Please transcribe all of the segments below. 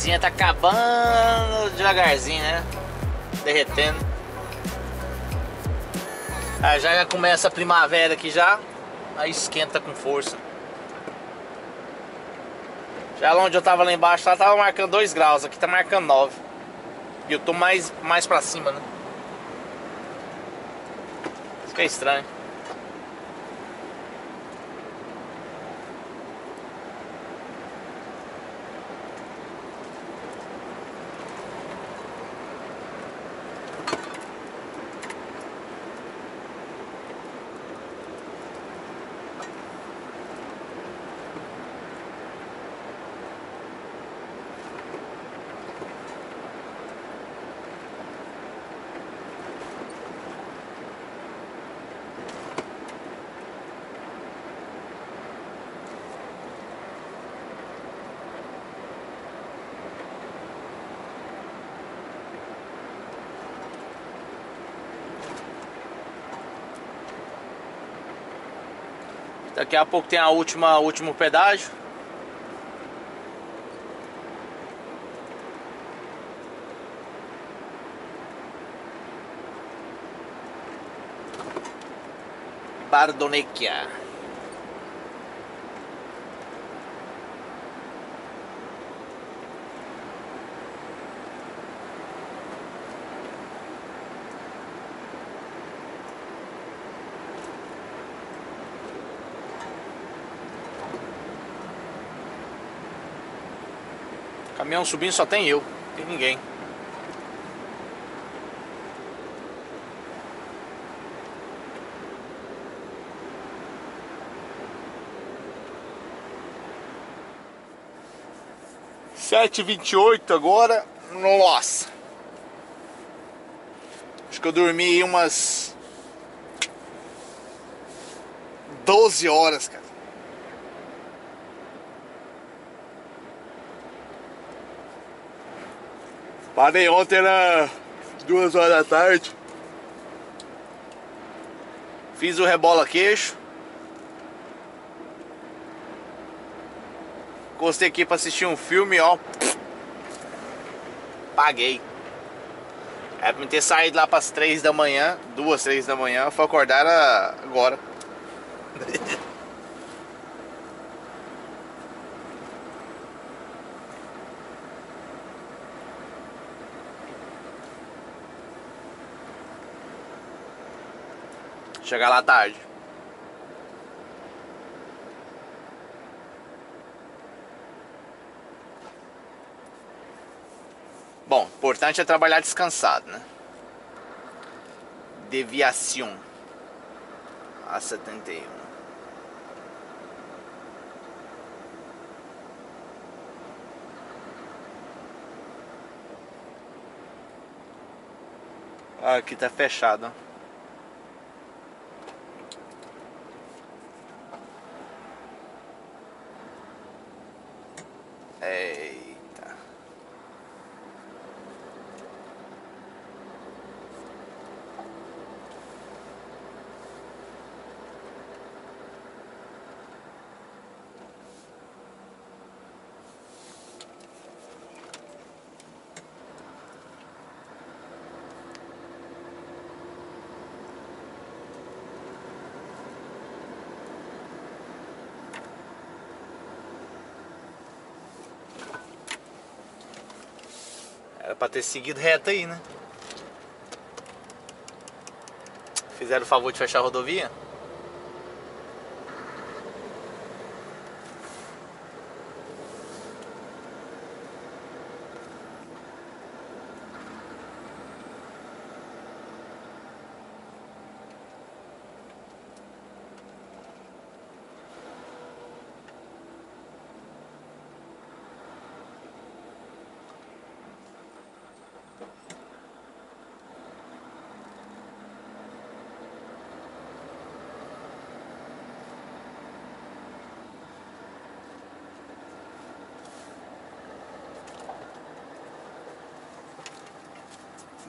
Nevezinha tá acabando devagarzinho, né? Derretendo. Aí já começa a primavera aqui já. Aí esquenta com força. Já lá onde eu tava lá embaixo, lá tava marcando 2 graus, aqui tá marcando 9. E eu tô mais, mais pra cima, né? É estranho. Daqui a pouco tem a última último pedágio. Bardonecchia. Caminhão subindo só tem eu, não tem ninguém. Sete vinte e oito agora, nossa. Acho que eu dormi umas 12 horas, cara. Parei ontem, era duas horas da tarde. Fiz o rebola queixo. Gostei aqui pra assistir um filme, ó. Paguei. É pra me ter saído lá pras três da manhã, duas, três da manhã, foi acordar agora. Chegar lá tarde. Bom, importante é trabalhar descansado, né? Deviação a 71. Ah, aqui tá fechado. Era pra ter seguido reto aí, né? Fizeram o favor de fechar a rodovia?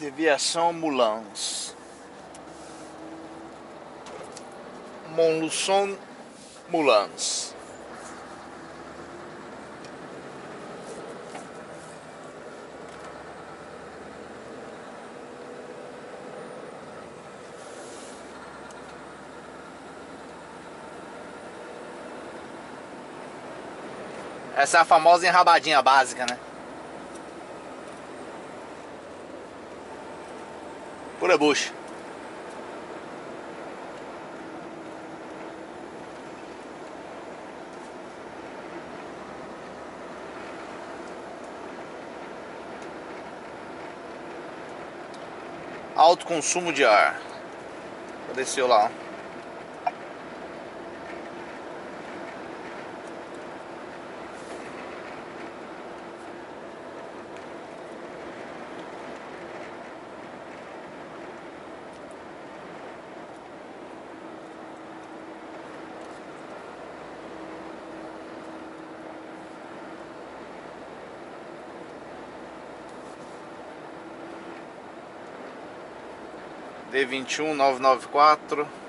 Deviação Moulins. Montluçon Moulins. Essa é a famosa enrabadinha básica, né? Pura bucha. Alto consumo de ar. Desceu lá, ó. D21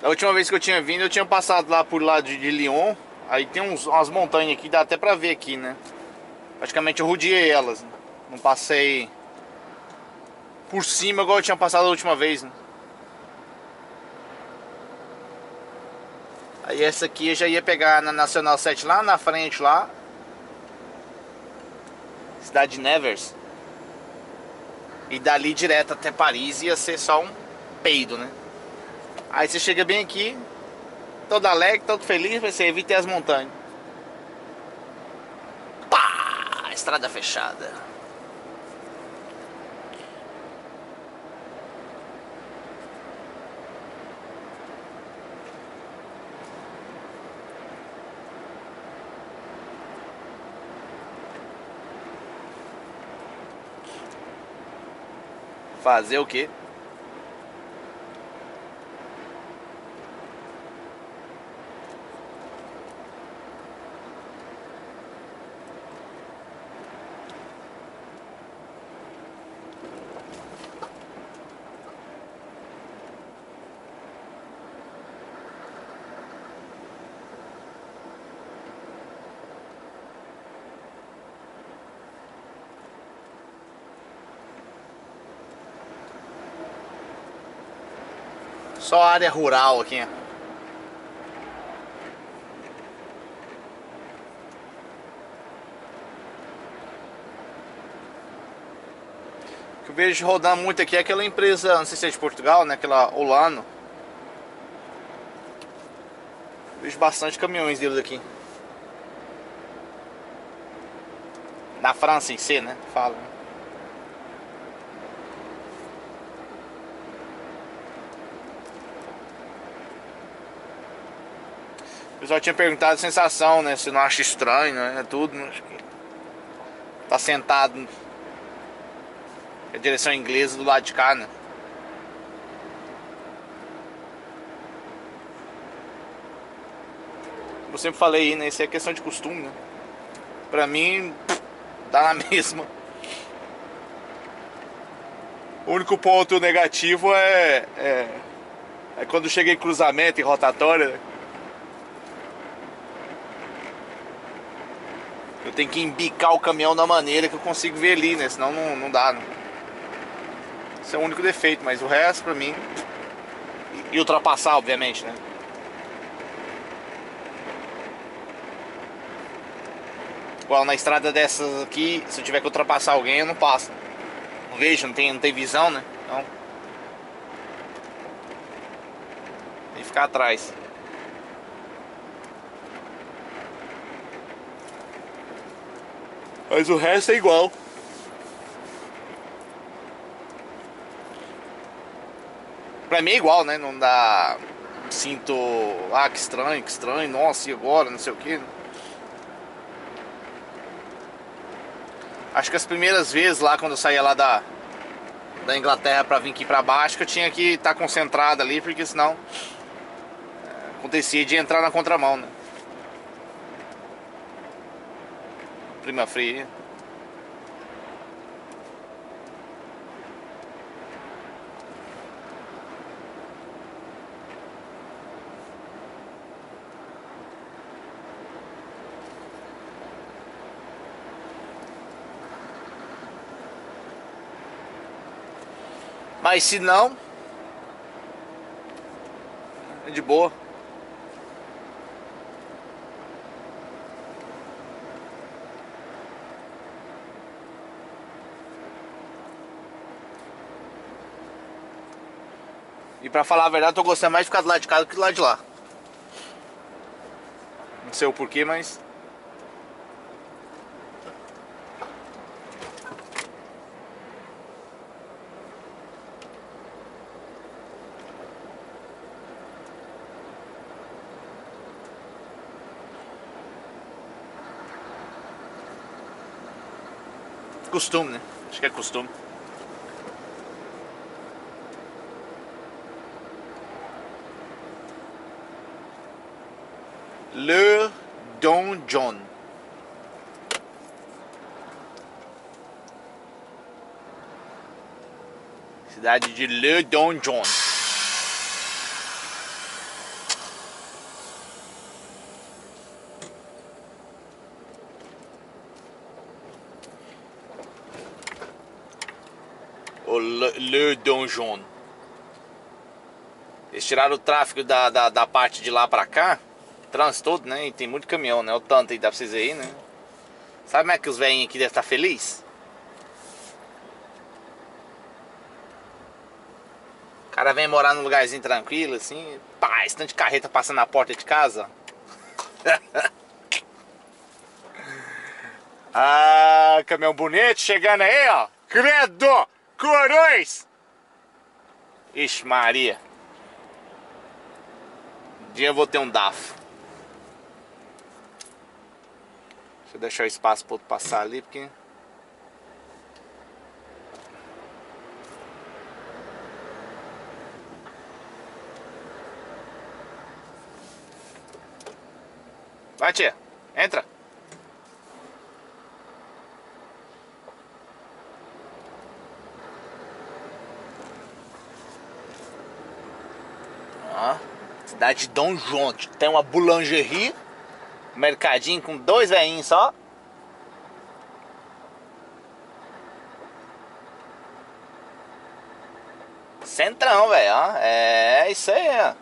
Da última vez que eu tinha vindo, eu tinha passado lá por lá de, de Lyon. Aí tem uns, umas montanhas aqui, dá até pra ver aqui, né? Praticamente eu rodeei elas. Né? Não passei por cima igual eu tinha passado a última vez, né? Aí essa aqui eu já ia pegar na Nacional 7 lá na frente lá. Cidade de Nevers. E dali direto até Paris ia ser só um peido, né? Aí você chega bem aqui, todo alegre, todo feliz, você evita as montanhas. Pá! Estrada fechada. Fazer o quê? Só área rural aqui. O que eu vejo rodando muito aqui é aquela empresa, não sei se é de Portugal, né? Aquela Olano. Vejo bastante caminhões deles aqui. Na França em si, né? Fala. O pessoal tinha perguntado a sensação, né? Se não acha estranho, né? É tudo. Que tá sentado a direção inglesa do lado de cá, né? Eu sempre falei né? Isso é questão de costume, né? Pra mim, dá na mesma. O único ponto negativo é, é, é quando chega em cruzamento, em rotatória, né? Eu tenho que embicar o caminhão da maneira que eu consigo ver ali, né? Senão não, não dá. Né? Esse é o único defeito, mas o resto pra mim. E, ultrapassar, obviamente, né? Igual na estrada dessas aqui, se eu tiver que ultrapassar alguém, eu não passo. Não vejo, não tem, não tem visão, né? Então. Tem que ficar atrás. Mas o resto é igual. Pra mim é igual, né? Não dá. Sinto. Ah, que estranho, que estranho. Nossa, e agora? Não sei o que. Acho que as primeiras vezes lá, quando eu saía lá da, da Inglaterra pra vir aqui pra baixo, que eu tinha que estar tá concentrado ali, porque senão. É, acontecia de entrar na contramão, né? prima fria. Mas se não, é de boa. E pra falar a verdade, eu tô gostando mais de ficar do lado de casa do que do lado de lá. Não sei o porquê, mas. Costume, né? Acho que é costume. Le Don John. Cidade de Le Don John. O Le, Le Don John. Eles tiraram o tráfego da, da, da parte de lá pra cá trânsito todo, né? E tem muito caminhão, né? O tanto aí dá pra vocês aí, né? Sabe como é que os velhinhos aqui devem estar felizes? O cara vem morar num lugarzinho tranquilo, assim, pá, esse tanto de carreta passando na porta de casa. ah, caminhão bonito chegando aí, ó. Credo! Corois! Ixi, Maria. Um dia eu vou ter um DAF. Eu deixar espaço para outro passar ali, porque... Vai, tia. Entra. Ó, cidade de Dom João. Tem uma boulangerie mercadinho com dois veinhos só. Centrão, velho, ó. É isso aí, ó.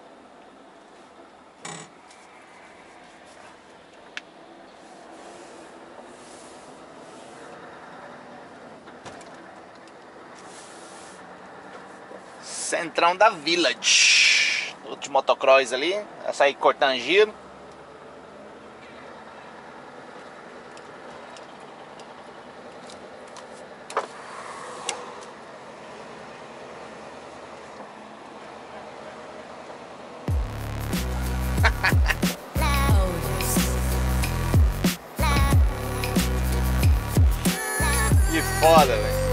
Centrão da Village. Outro motocross ali. Vai sair cortando giro. Foda, velho.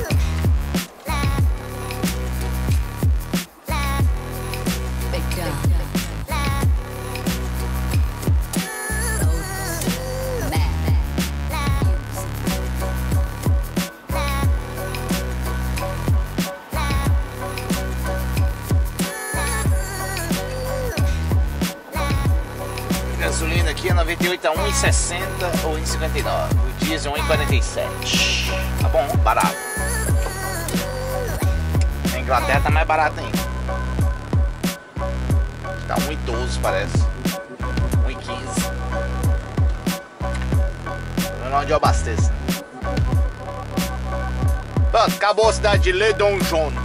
gasolina aqui é 98 a 1,60 ou 1,59. Diesel 1,47. Tá bom, barato. Na Inglaterra tá mais barato ainda. Tá 1,12 parece. 1,15. Não é onde eu abasteço. Pronto, acabou a cidade de Le Donjon.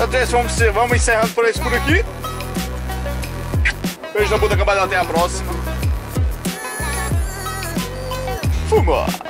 É vamos, vamos encerrando por isso por aqui. Beijo na bunda cambada, até a próxima. Fuma!